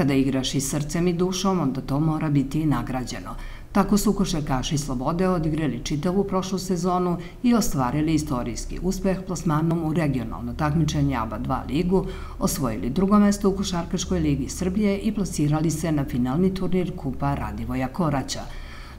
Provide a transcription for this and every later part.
Kada igraš i srcem i dušom, onda to mora biti i nagrađeno. Tako su košarkaši Slobode odigrali čitavu prošlu sezonu i ostvarili istorijski uspeh plasmanom u regionalno takmičenje ABA 2 ligu, osvojili drugo mesto u Košarkaškoj ligi Srbije i plasirali se na finalni turnir Kupa Radivoja Koraća.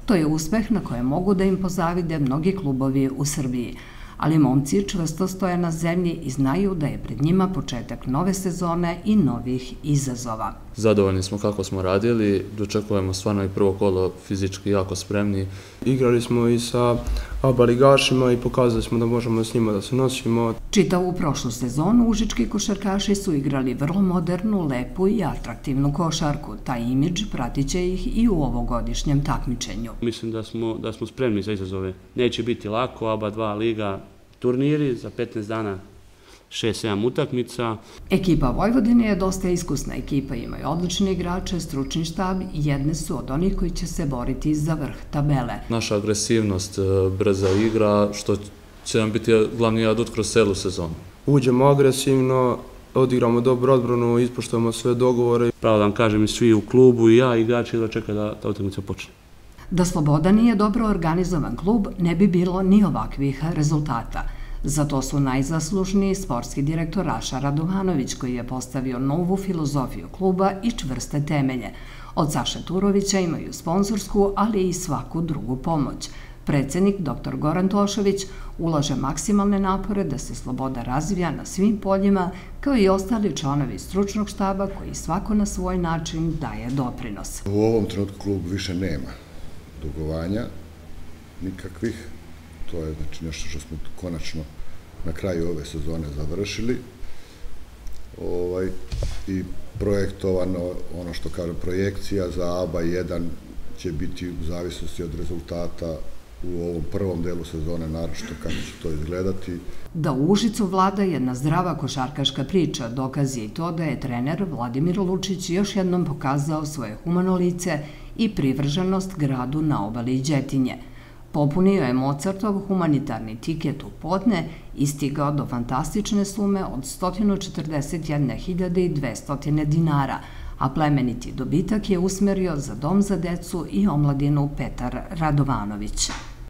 To je uspeh na koje mogu da im pozavide mnogi klubovi u Srbiji ali momci čvrsto stoje na zemlji i znaju da je pred njima početak nove sezone i novih izazova. Zadovoljni smo kako smo radili, dočekujemo stvarno i prvo kolo fizički jako spremni. Igrali smo i sa ABA ligašima i pokazali smo da možemo s njima da se nosimo. Čitav u prošlu sezonu užički košarkaši su igrali vrlo modernu, lepu i atraktivnu košarku. Taj imidž pratit će ih i u ovogodišnjem takmičenju. Mislim da smo, da smo spremni za izazove. Neće biti lako, ABA 2 liga turniri za 15 dana 6-7 utakmica. Ekipa Vojvodine je dosta iskusna ekipa, imaju odlične igrače, stručni štab i jedne su od onih koji će se boriti za vrh tabele. Naša agresivnost, e, brza igra, što će nam biti glavni adut kroz celu sezonu. Uđemo agresivno, odigramo dobro odbranu, ispoštujemo sve dogovore. Pravo da vam kažem i svi u klubu i ja, igrači, da čeka da ta utakmica počne. Da Sloboda nije dobro organizovan klub, ne bi bilo ni ovakvih rezultata. Zato su najzaslužniji sportski direktor Raša Radovanović koji je postavio novu filozofiju kluba i čvrste temelje. Od Saše Turovića imaju sponsorsku, ali i svaku drugu pomoć. Predsednik dr. Goran Tošović ulaže maksimalne napore da se sloboda razvija na svim poljima, kao i ostali članovi stručnog štaba koji svako na svoj način daje doprinos. U ovom trenutku klub više nema dugovanja nikakvih. To je znači nešto što smo konačno na kraju ove sezone završili. Ovaj, I projektovano, ono što kažem, projekcija za ABA 1 će biti u zavisnosti od rezultata u ovom prvom delu sezone, naročito kako će to izgledati. Da u Užicu vlada jedna zdrava košarkaška priča, dokaz je i to da je trener Vladimir Lučić još jednom pokazao svoje humano lice i privrženost gradu na obali Đetinje. Popunio je Mozartov humanitarni tiket u Podne i stigao do fantastične sume od 141.200 dinara, a plemeniti dobitak je usmerio za dom za decu i omladinu Petar Radovanović.